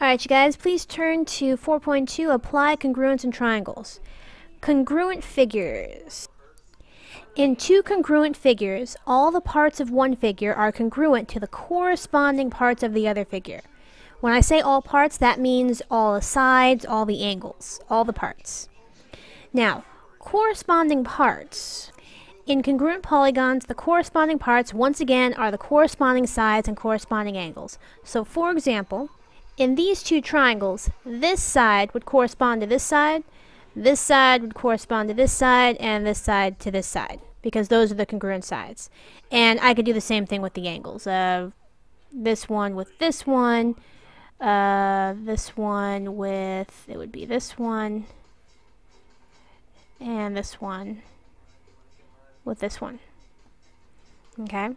Alright, you guys, please turn to 4.2 Apply Congruence in Triangles. Congruent figures. In two congruent figures, all the parts of one figure are congruent to the corresponding parts of the other figure. When I say all parts, that means all the sides, all the angles, all the parts. Now, corresponding parts. In congruent polygons, the corresponding parts, once again, are the corresponding sides and corresponding angles. So, for example, in these two triangles, this side would correspond to this side, this side would correspond to this side, and this side to this side, because those are the congruent sides. And I could do the same thing with the angles. Uh, this one with this one, uh, this one with, it would be this one, and this one with this one. Okay?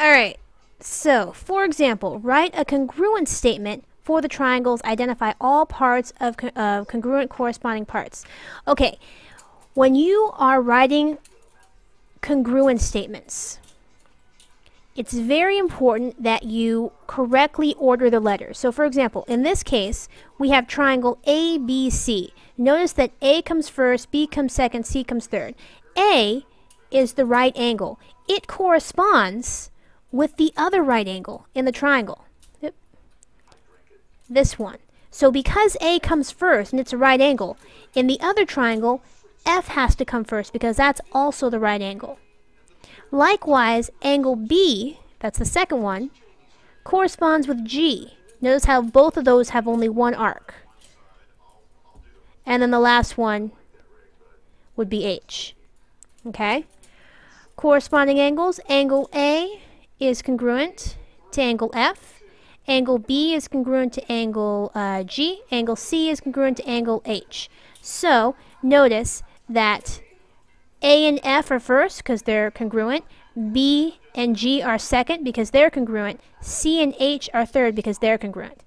Alright, so, for example, write a congruent statement for the triangles, identify all parts of co uh, congruent corresponding parts. Okay, when you are writing congruent statements, it's very important that you correctly order the letters. So for example, in this case, we have triangle ABC. Notice that A comes first, B comes second, C comes third. A is the right angle. It corresponds with the other right angle in the triangle. Yep. This one. So because A comes first and it's a right angle, in the other triangle, F has to come first because that's also the right angle. Likewise, angle B, that's the second one, corresponds with G. Notice how both of those have only one arc. And then the last one would be H. Okay? Corresponding angles, angle A is congruent to angle F. Angle B is congruent to angle uh, G. Angle C is congruent to angle H. So notice that A and F are first because they're congruent. B and G are second because they're congruent. C and H are third because they're congruent.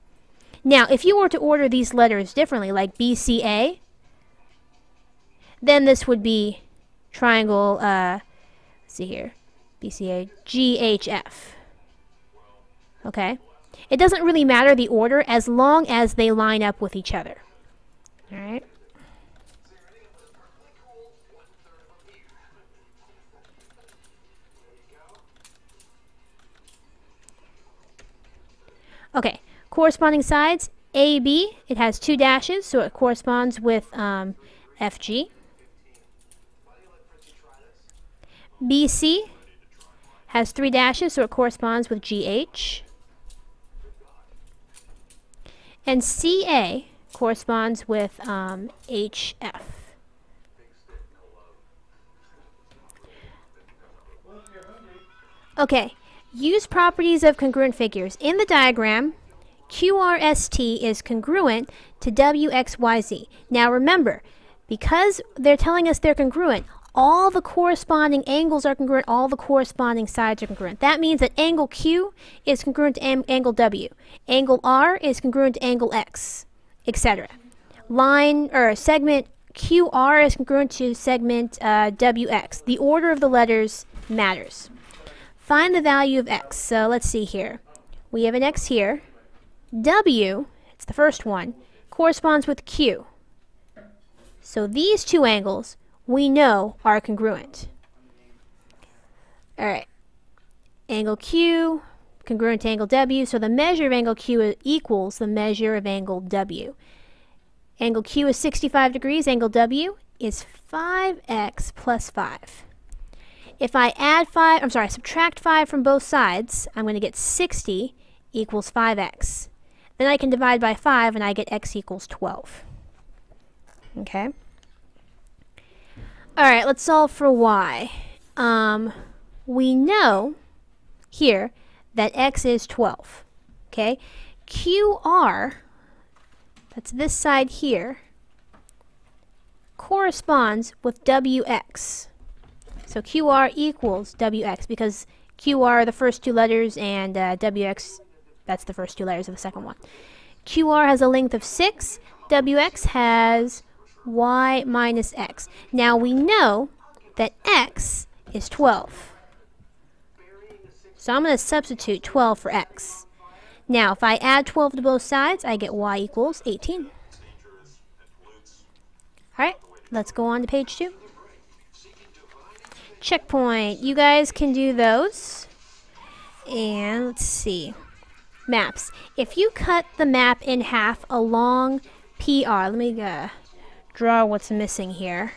Now, if you were to order these letters differently, like BCA, then this would be triangle, uh, let's see here, BCA, GHF. Okay? It doesn't really matter the order as long as they line up with each other. Alright? Okay, corresponding sides, AB, it has two dashes, so it corresponds with um, FG. BC has three dashes, so it corresponds with GH. And CA corresponds with um, HF. Okay, use properties of congruent figures. In the diagram, QRST is congruent to WXYZ. Now remember, because they're telling us they're congruent, all the corresponding angles are congruent, all the corresponding sides are congruent. That means that angle Q is congruent to angle W. Angle R is congruent to angle X, etc. Line or segment QR is congruent to segment uh, WX. The order of the letters matters. Find the value of X. So let's see here. We have an X here. W, it's the first one, corresponds with Q. So these two angles we know are congruent. Alright. Angle Q congruent to angle W. So the measure of angle Q equals the measure of angle W. Angle Q is 65 degrees. Angle W is 5x plus 5. If I add 5, I'm sorry, subtract 5 from both sides, I'm going to get 60 equals 5x. Then I can divide by 5 and I get x equals 12. Okay? Alright, let's solve for y. Um, we know here that x is 12. Okay? QR, that's this side here, corresponds with WX. So QR equals WX because QR are the first two letters and uh, WX, that's the first two letters of the second one. QR has a length of 6, WX has y minus x. Now we know that x is 12. So I'm going to substitute 12 for x. Now, if I add 12 to both sides, I get y equals 18. Alright, let's go on to page 2. Checkpoint. You guys can do those. And let's see. Maps. If you cut the map in half along PR, let me uh, draw what's missing here.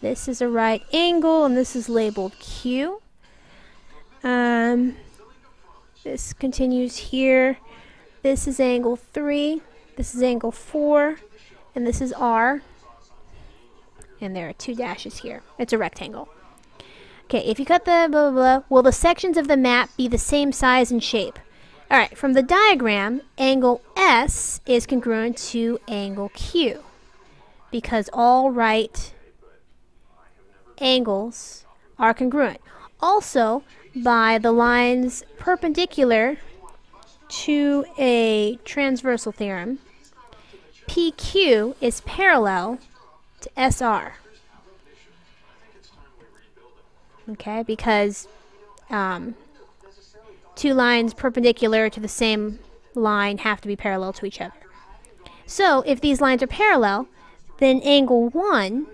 This is a right angle, and this is labeled Q. Um, this continues here. This is angle 3. This is angle 4. And this is R. And there are two dashes here. It's a rectangle. Okay, if you cut the blah, blah, blah, will the sections of the map be the same size and shape? Alright, from the diagram, angle S is congruent to angle Q. Because all right angles are congruent. Also, by the lines perpendicular to a transversal theorem, PQ is parallel to SR. Okay, because um, two lines perpendicular to the same line have to be parallel to each other. So if these lines are parallel, then angle 1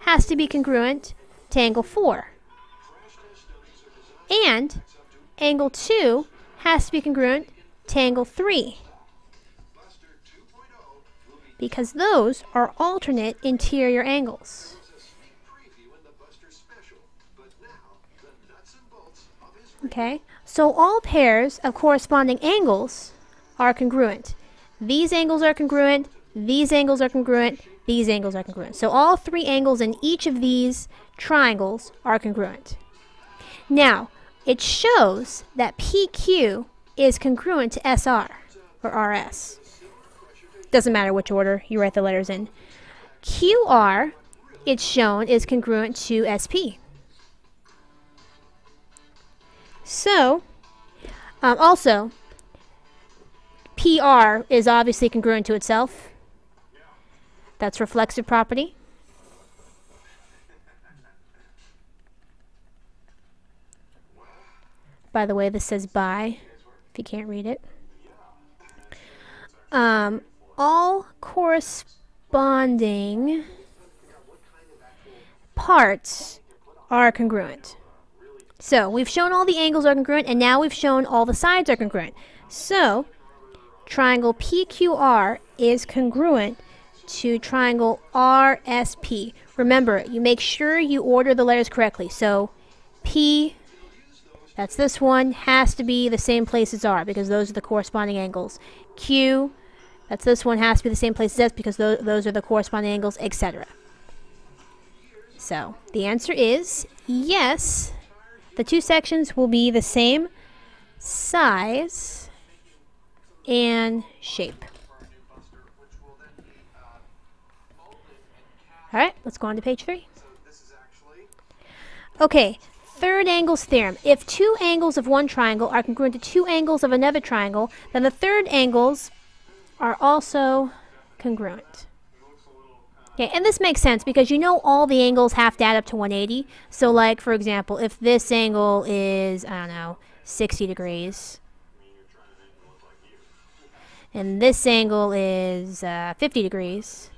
has to be congruent to angle 4. And angle 2 has to be congruent to angle 3 because those are alternate interior angles. Okay, so all pairs of corresponding angles are congruent. These angles are congruent, these angles are congruent, these angles are congruent. So all three angles in each of these triangles are congruent. Now, it shows that PQ is congruent to SR, or RS. Doesn't matter which order you write the letters in. QR, it's shown, is congruent to SP. So, um, also, PR is obviously congruent to itself. That's reflexive property. By the way, this says by, if you can't read it. Um, all corresponding parts are congruent. So we've shown all the angles are congruent, and now we've shown all the sides are congruent. So triangle PQR is congruent to triangle RSP. Remember, you make sure you order the letters correctly. So P, that's this one, has to be the same place as R because those are the corresponding angles. Q, that's this one, has to be the same place as S because th those are the corresponding angles, etc. So the answer is yes, the two sections will be the same size and shape. Alright, let's go on to page three. Okay, third angles theorem. If two angles of one triangle are congruent to two angles of another triangle, then the third angles are also congruent. Okay, and this makes sense because you know all the angles have to add up to 180. So like, for example, if this angle is, I don't know, 60 degrees, and this angle is uh, 50 degrees,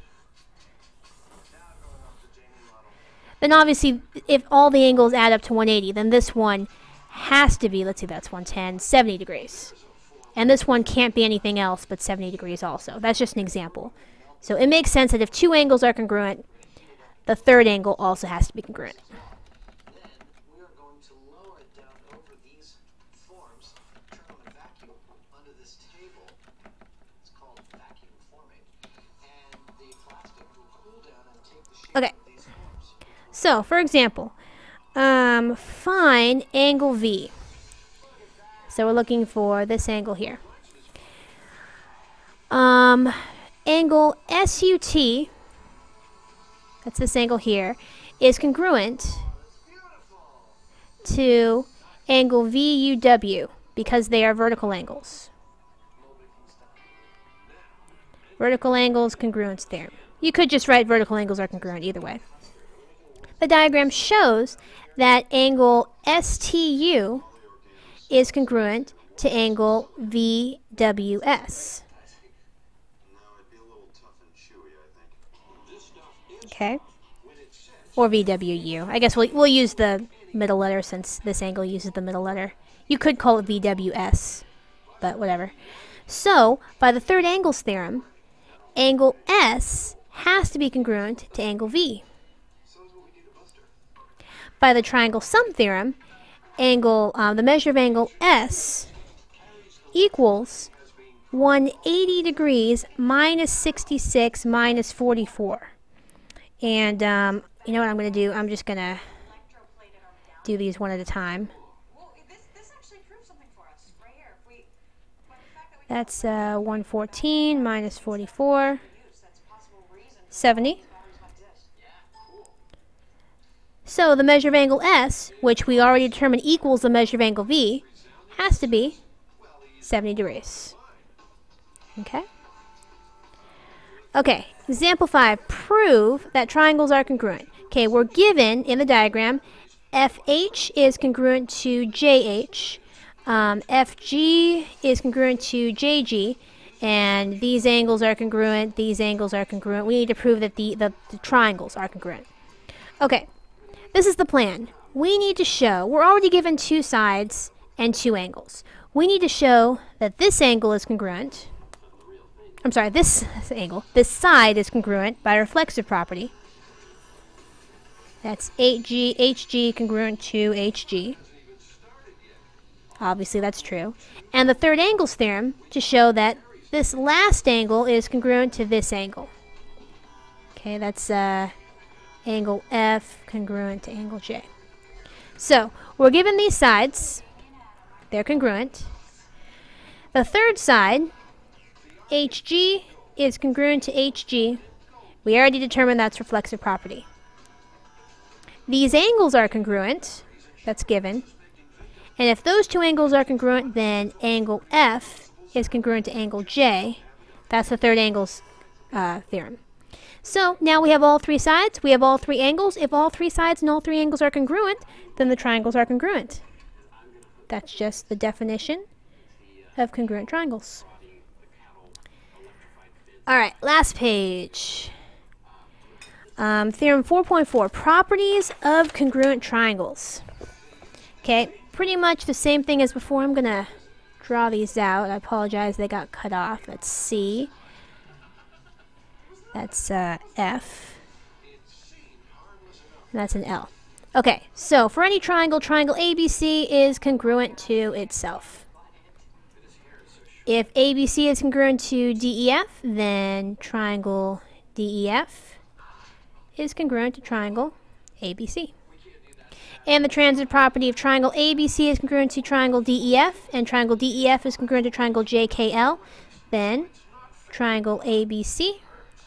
then obviously if all the angles add up to 180, then this one has to be, let's see, that's 110, 70 degrees. And this one can't be anything else but 70 degrees also. That's just an example. So it makes sense that if two angles are congruent, the third angle also has to be congruent. Okay. So, for example, um, find angle V. So we're looking for this angle here. Um, angle SUT, that's this angle here, is congruent to angle VUW because they are vertical angles. Vertical angles, congruence theorem. You could just write vertical angles are congruent either way. the diagram shows that angle STU is congruent to angle VWS. Okay. Or VWU. I guess we'll, we'll use the middle letter since this angle uses the middle letter. You could call it VWS, but whatever. So, by the third angles theorem, angle S has to be congruent to angle V. By the triangle sum theorem, angle, uh, the measure of angle S equals 180 degrees minus 66 minus 44. And um, you know what I'm going to do? I'm just going to do these one at a time. That's uh, 114 minus 44, 70. So the measure of angle S, which we already determined equals the measure of angle V, has to be 70 degrees. Okay? Okay, example 5. Prove that triangles are congruent. Okay, we're given in the diagram FH is congruent to JH, um, FG is congruent to JG, and these angles are congruent, these angles are congruent. We need to prove that the, the, the triangles are congruent. Okay, this is the plan. We need to show, we're already given two sides and two angles. We need to show that this angle is congruent. I'm sorry, this angle, this side is congruent by reflexive property. That's 8G, HG congruent to HG. Obviously that's true. And the third angles theorem to show that this last angle is congruent to this angle. Okay, that's uh, angle F congruent to angle J. So, we're given these sides. They're congruent. The third side, HG, is congruent to HG. We already determined that's reflexive property. These angles are congruent. That's given. And if those two angles are congruent, then angle F is congruent to angle J. That's the third angles uh, theorem. So now we have all three sides, we have all three angles. If all three sides and all three angles are congruent, then the triangles are congruent. That's just the definition of congruent triangles. Alright, last page. Um, theorem 4.4, properties of congruent triangles. Okay, pretty much the same thing as before. I'm going to draw these out. I apologize, they got cut off. Let's see. That's uh, F. And that's an L. Okay, so for any triangle, triangle ABC is congruent to itself. If ABC is congruent to DEF, then triangle DEF is congruent to triangle ABC. And the transitive property of triangle ABC is congruent to triangle DEF, and triangle DEF is congruent to triangle JKL, then triangle ABC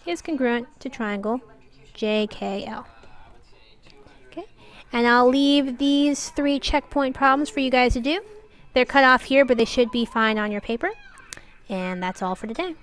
is congruent to triangle JKL. Okay, and I'll leave these three checkpoint problems for you guys to do. They're cut off here, but they should be fine on your paper. And that's all for today.